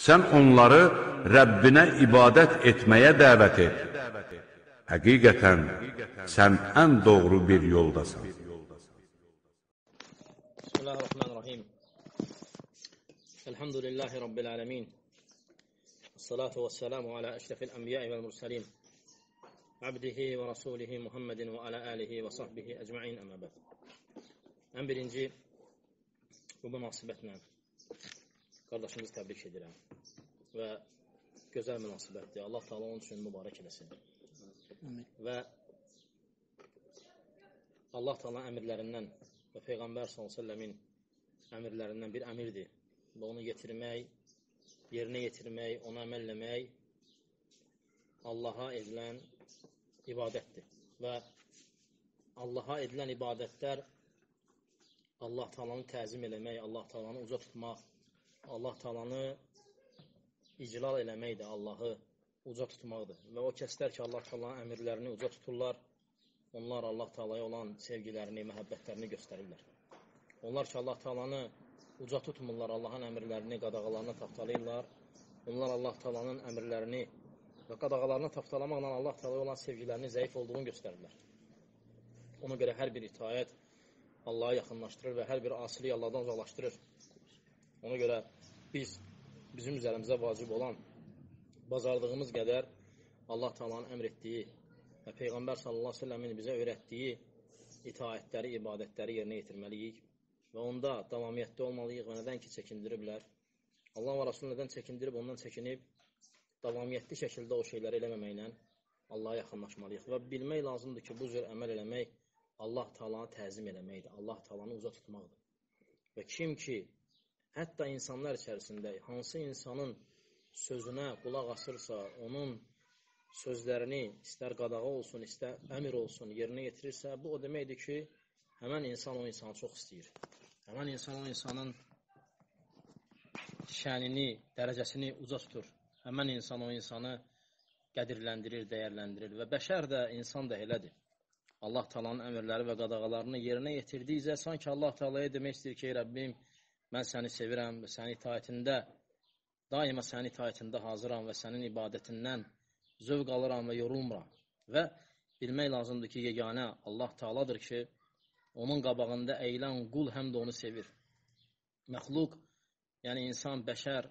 Sən onları Rəbbinə ibadət etməyə dəvət et. Həqiqətən, sən ən doğru bir yoldasan. Bismillahirrahmanirrahim. Elhamdülillahi Rabbil alemin. Salatu ve selamu ala eşrefil enbiya'i vel mursalin. Abdihi ve rasulihi Muhammedin ve ala alihi ve sahbihi ecma'in əmə bəd. Ən birinci, bu münasibətlə qardaşımızı təbrik edirəm və gözəl münasibətdir. Allah Taala onun üçün mübarək eləsin. Və Allah Taala əmrlərindən və Peyğəmbər s.ə.v-in əmrlərindən bir əmirdir. Və onu yetirmək, yerinə yetirmək, ona əməlləmək Allaha edilən ibadətdir. Və Allaha edilən ibadətlər Allah Taalanı təzim eləmək, Allah Taalanı uca tutmaq, Allah Taalanı iclal eləmək də Allahı uca tutmaqdır. Və o kəslər ki, Allah Taalanın əmrlərini uca tuturlar, onlar Allah Taalaya olan sevgilərini, məhəbbətlərini göstərirlər. Onlar ki, Allah Taalanı uca tutmurlar, Allahın əmrlərini, qadağalarını tapdalayırlar. Onlar Allah Taalanın əmrlərini və qadağalarını tapdalamaqla Allah Taalaya olan sevgilərini zəif olduğunu göstərirlər. Ona görə hər bir itayət Allaha yaxınlaşdırır və hər bir asilik Allahdan uzaqlaşdırır. Ona görə biz bizim üzərimizə vacib olan bazardığımız qədər Allah Taala'nın əmr etdiyi və Peyğəmbər sallallahu əleyhi və səlləmin bizə öyrətdiyi itaətləri, ibadətləri yerinə yetirməliyik və onda davamiyyətdə olmalıyıq və nədən ki çəkindiriblər. Allah və Rasul nədən çəkindirib, ondan çəkinib davamiyyətli şəkildə o şeyləri eləməməklə Allaha yaxınlaşmalıyıq və bilmək lazımdır ki, bu cür əməl eləmək Allah Taala'nı təzim eləməkdir, Allah Taala'nı uza tutmaqdır. Və kim ki hətta insanlar içərisində hansı insanın sözünə qulaq asırsa, onun sözlərini istər qadağa olsun, istər əmir olsun, yerinə yetirirsə, bu o deməkdir ki, həmən insan o insanı çox istəyir. Həmən insan o insanın şənini, dərəcəsini uca tutur. Həmən insan o insanı qədirləndirir, dəyərləndirir və bəşər də, insan da elədir. Allah talanın əmrləri və qadağalarını yerinə yetirdikcə, sanki Allah talaya demək istəyir ki, Rəbbim, mən səni sevirəm və sənin itaətində, daima sənin itaətində hazıram və sənin ibadətindən zövq alıram və yorulmuram. Və bilmək lazımdır ki, yeganə Allah Taaladır ki, onun qabağında əyilən qul həm də onu sevir. Məxluq, yəni insan, bəşər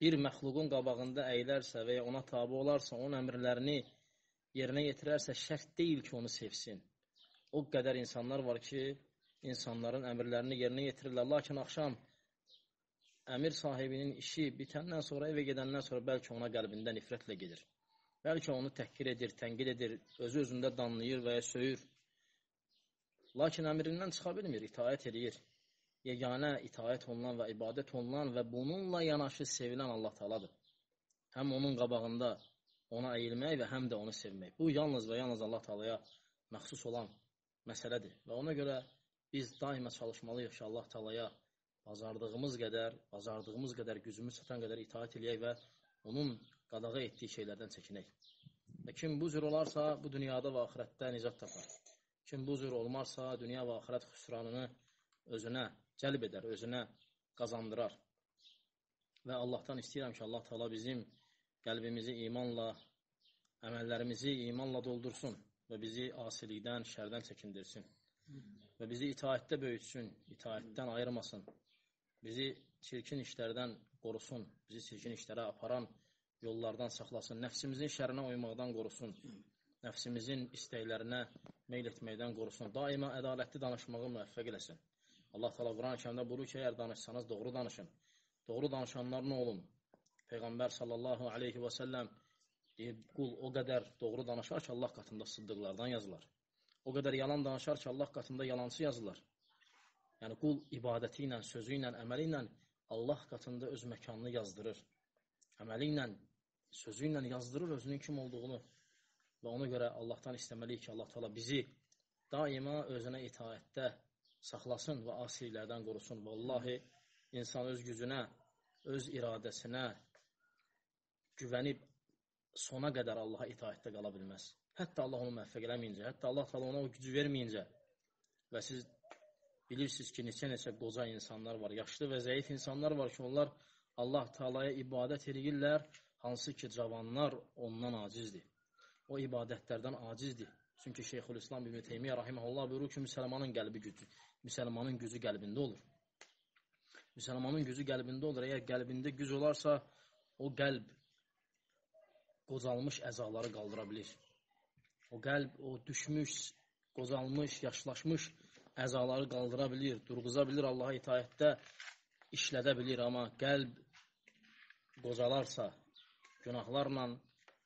bir məxluqun qabağında əyilərsə və ya ona tabi olarsa, onun əmrlərini yerinə yetirərsə, şərt deyil ki, onu sevsin. O qədər insanlar var ki, insanların əmrlərini yerinə yetirirlər. Lakin axşam əmir sahibinin işi bitəndən sonra, evə gedəndən sonra bəlkə ona qəlbində nifrətlə gedir. Bəlkə onu təhqir edir, tənqid edir, özü özündə danlayır və ya söyür. Lakin əmrindən çıxa bilmir, itaət edir. Yeganə itaət olunan və ibadət olunan və bununla yanaşı sevilən Allah taladır. Həm onun qabağında ona əyilmək və həm də onu sevmək. Bu, yalnız və yalnız Allah talaya məxsus olan məsələdir. Və ona görə biz daima çalışmalıyıq ki, Allah talaya bazardığımız qədər, bazardığımız qədər, gücümüz çatan qədər itaat eləyək və onun qadağa etdiyi şeylərdən çəkinək. Və kim bu cür olarsa, bu dünyada və axirətdə nicat tapar. Kim bu cür olmarsa, dünya və axirət xüsranını özünə cəlb edər, özünə qazandırar. Və Allahdan istəyirəm ki, Allah Taala bizim qəlbimizi imanla, əməllərimizi imanla doldursun və bizi asilikdən, şərdən çəkindirsin. Və bizi itaətdə böyütsün, itaətdən ayırmasın. Bizi çirkin işlərdən qorusun, bizi çirkin işlərə aparan yollardan saxlasın, nəfsimizin şərinə uymaqdan qorusun, nəfsimizin istəklərinə meyl etməkdən qorusun, daima ədalətli danışmağı müvəffəq eləsin. Allah təala Quran-ı Kərimdə buyurur ki, əgər danışsanız doğru danışın. Doğru danışanlar nə olun? Peyğəmbər sallallahu aleyhi və səlləm deyir, qul o qədər doğru danışar ki, Allah qatında sıddıqlardan yazılar. O qədər yalan danışar ki, Allah qatında yalancı yazılar. Yəni, qul ibadəti ilə, sözü ilə, əməli ilə Allah qatında öz məkanını yazdırır. Əməli ilə, sözü ilə yazdırır özünün kim olduğunu. Və ona görə Allahdan istəməliyik ki, Allah təala bizi daima özünə itaətdə saxlasın və asilərdən qorusun. Vallahi, insan öz gücünə, öz iradəsinə güvənib sona qədər Allaha itaətdə qala bilməz. Hətta Allah onu məhvəq eləməyincə, hətta Allah təala ona o gücü verməyincə və siz bilirsiniz ki, neçə-neçə qoca insanlar var, yaşlı və zəif insanlar var ki, onlar Allah Taalaya ibadət edirlər, hansı ki cavanlar ondan acizdir. O ibadətlərdən acizdir. Çünki Şeyxülislam İbn Teymiyyə rahimehullah buyurur ki, müsəlmanın qəlbi gücü, müsəlmanın gücü qəlbində olur. Müsəlmanın gücü qəlbində olur. Əgər qəlbində güc olarsa, o qəlb qocalmış əzaları qaldıra bilir. O qəlb, o düşmüş, qocalmış, yaşlaşmış əzaları qaldıra bilir, durğuza bilir, Allaha itaətdə işlədə bilir, amma qəlb qocalarsa, günahlarla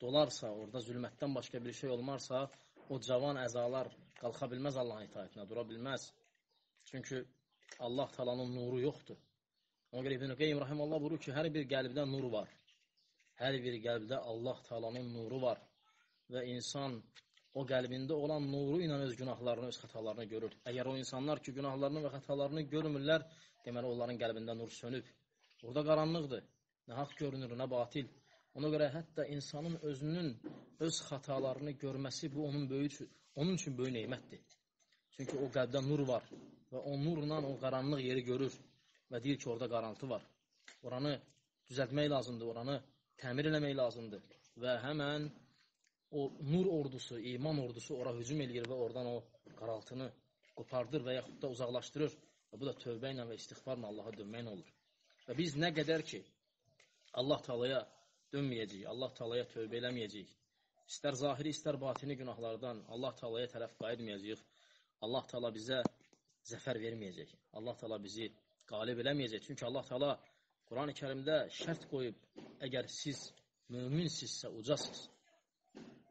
dolarsa, orada zülmətdən başqa bir şey olmarsa, o cavan əzalar qalxa bilməz Allahın itaətinə, dura bilməz. Çünki Allah talanın nuru yoxdur. Ona görə İbn-i Qeym Rahiməllah vurur ki, hər bir qəlbdə nur var. Hər bir qəlbdə Allah talanın nuru var. Və insan o qəlbində olan nuru ilə öz günahlarını, öz xətalarını görür. Əgər o insanlar ki, günahlarını və xətalarını görmürlər, deməli onların qəlbində nur sönüb. Orada qaranlıqdır. Nə haqq görünür, nə batil. Ona görə hətta insanın özünün öz xətalarını görməsi bu onun böyük onun üçün böyük nemətdir. Çünki o qəlbdə nur var və o nurla o qaranlıq yeri görür və deyir ki, orada qaraltı var. Oranı düzəltmək lazımdır, oranı təmir eləmək lazımdır və həmən o nur ordusu, iman ordusu ora hücum eləyir və oradan o qaraltını qopardır və yaxud da uzaqlaşdırır. Və bu da tövbə ilə və istighfarla Allaha dönməklə olur. Və biz nə qədər ki Allah Taalaya dönməyəcəyik, Allah Taalaya tövbə eləməyəcəyik. İstər zahiri, istər batini günahlardan Allah Taalaya tərəf qayıtmayacağıq. Allah Taala bizə zəfər verməyəcək. Allah Taala bizi qalib eləməyəcək. Çünki Allah Taala Quran-ı Kərimdə şərt qoyub, əgər siz möminsinizsə ucasınız.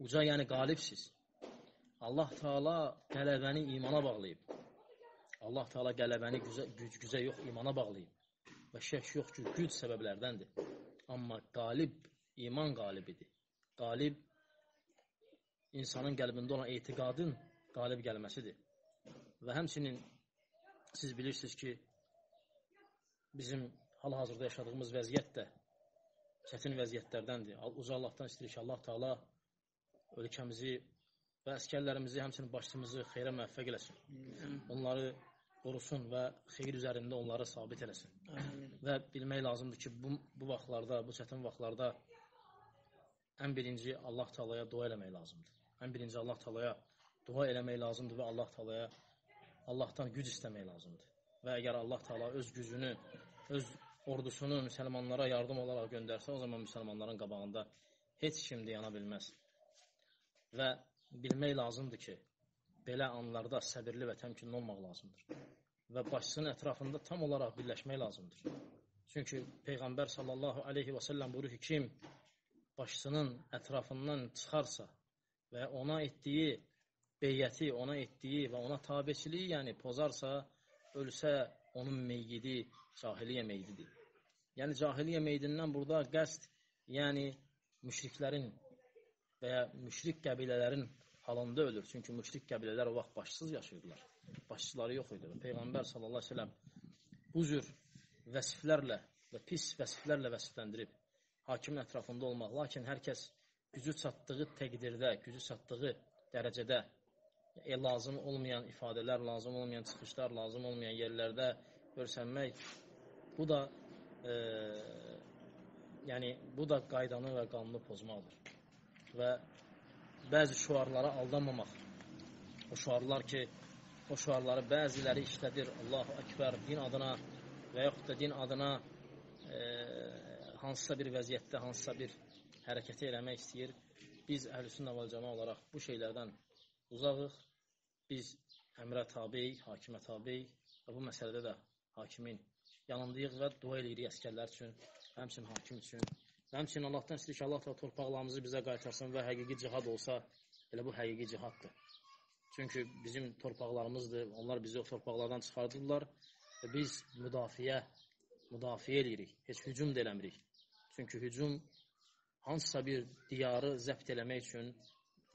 Uca yəni qalibsiz. Allah Taala qələbəni imana bağlayıb. Allah Taala qələbəni gücə, güc, gücə yox, imana bağlayıb. Və şək yox ki, güc səbəblərdəndir. Amma qalib iman qalibidir. Qalib insanın qəlbində olan etiqadın qalib gəlməsidir. Və həmçinin siz bilirsiniz ki, bizim hal-hazırda yaşadığımız vəziyyət də çətin vəziyyətlərdəndir. Uca Allahdan istəyirik ki, Allah Taala ölkəmizi və əskərlərimizi, həmçinin başçımızı xeyrə müvəffəq eləsin. Onları qorusun və xeyir üzərində onları sabit eləsin. Və bilmək lazımdır ki, bu, bu vaxtlarda, bu çətin vaxtlarda ən birinci Allah Taalaya dua eləmək lazımdır. Ən birinci Allah Taalaya dua eləmək lazımdır və Allah Taalaya Allahdan güc istəmək lazımdır. Və əgər Allah Taala öz gücünü, öz ordusunu müsəlmanlara yardım olaraq göndərsə, o zaman müsəlmanların qabağında heç kim dayana bilməz. Və bilmək lazımdır ki, belə anlarda səbirli və təmkinli olmaq lazımdır. Və başçının ətrafında tam olaraq birləşmək lazımdır. Çünki Peyğəmbər sallallahu aleyhi və səlləm buyurur ki, kim başçının ətrafından çıxarsa və ona etdiyi beyyəti, ona etdiyi və ona tabeçiliyi, yəni pozarsa, ölsə onun meyyidi cahiliyə meydidir. Yəni cahiliyə meydindən burada qəsd, yəni müşriklərin və ya müşrik qəbilələrin halında ölür. Çünki müşrik qəbilələr o vaxt başsız yaşayırdılar. Başçıları yox idi. Peyğəmbər sallallahu əleyhi və səlləm bu cür vəsiflərlə və pis vəsiflərlə vəsifləndirib hakimin ətrafında olmaq. Lakin hər kəs gücü çatdığı təqdirdə, gücü çatdığı dərəcədə e, lazım olmayan ifadələr, lazım olmayan çıxışlar, lazım olmayan yerlərdə görsənmək bu da e, yəni bu da qaydanı və qanunu pozmaqdır. Və bəzi şüarlara aldanmamaq. O şüarlar ki, o şüarları bəziləri işlədir. Allahu Ekber din adına və yaxud da din adına e, hansısa bir vəziyyətdə, hansısa bir hərəkəti eləmək istəyir. Biz əhlüsünnə vəl cəma olaraq bu şeylərdən uzağıq. Biz əmrə tabeyik, hakimə tabeyik və bu məsələdə də hakimin yanındayıq və dua eləyirik əskərlər üçün, həmçinin hakim üçün. Və həmçinin Allahdan istəyir ki, Allah da torpaqlarımızı bizə qaytarsın və həqiqi cihad olsa, elə bu həqiqi cihaddır. Çünki bizim torpaqlarımızdır, onlar bizi o torpaqlardan çıxardıblar və biz müdafiə, müdafiə eləyirik, heç hücum da eləmirik. Çünki hücum hansısa bir diyarı zəbt eləmək üçün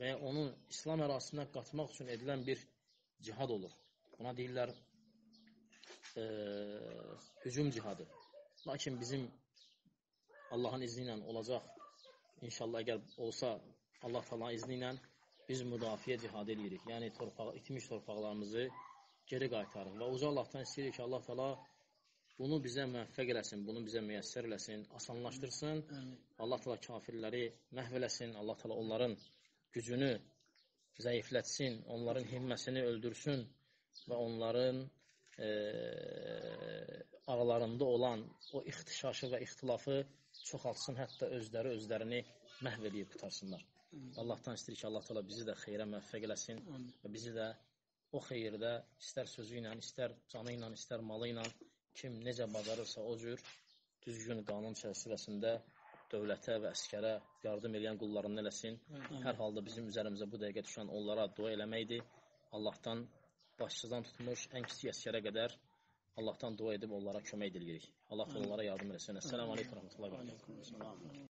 və ya onu İslam ərazisinə qatmaq üçün edilən bir cihad olur. Buna deyirlər e, hücum cihadı. Lakin bizim Allahın izni ilə olacaq. İnşallah əgər olsa Allah falan izni ilə biz müdafiə cihadı edirik. Yəni torpaq, itmiş torpaqlarımızı geri qaytarırıq. Və uca Allahdan istəyirik ki, Allah təala bunu bizə müvəffəq eləsin, bunu bizə müyəssər eləsin, asanlaşdırsın. Allah təala kafirləri məhv eləsin. Allah təala onların gücünü zəiflətsin, onların himməsini öldürsün və onların e, aralarında olan o ixtişaşı və ixtilafı çoxaltsın, hətta özləri özlərini məhv edib qutarsınlar. Allahdan istəyir ki, Allah təala bizi də xeyrə müvəffəq eləsin və bizi də o xeyirdə istər sözü ilə, istər canı ilə, istər malı ilə kim necə bacarırsa o cür düzgün qanun çərçivəsində dövlətə və əskərə yardım edən qullarını eləsin. Hər halda bizim üzərimizə bu dəqiqə düşən onlara dua eləməkdir. Allahdan başçıdan tutmuş ən kiçik əskərə qədər Allahdan dua edib onlara kömək diləyirik. Allah onlara yardım etsin. Əssalamu aleykum və rəhmətullahi və bərəkətuhu.